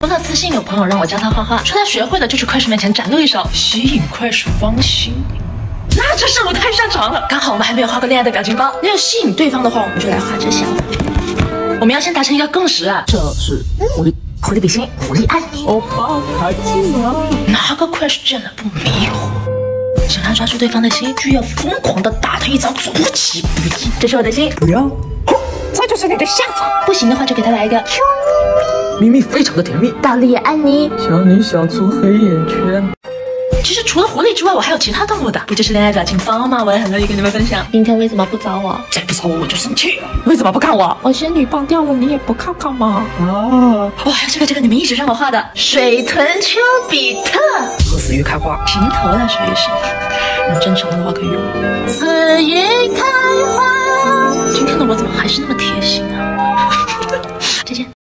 收到私信，有朋友让我教他画画，说他学会了就去快手面前展露一手，吸引快手芳心。那这事我太擅长了，刚好我们还没有画过恋爱的表情包，那要吸引对方的话，我们就来画这小。我们要先达成一个共识，这是狐狸，狐狸比心，狐狸爱你。欧巴太近了，哪个快手见了不迷糊？想要抓住对方的心，就要疯狂的打他一掌，出其不意。这是我的心，不要，这就是你的下场。不行的话，就给他来一个。咪咪非常的甜蜜，大力也爱你。想你想出黑眼圈。其实除了狐狸之外，我还有其他动物的，不就是恋爱表情包吗？我也很乐意跟你们分享。明天为什么不找我？再不找我我就生气了。为什么不看我？我仙女棒掉了，你也不看看吗？啊！哇，这个这个你们一直让我画的水豚丘比特，何死鱼开花，平头的水是。你正常的话可以用。四月开花。今天的我怎么是那么贴心啊？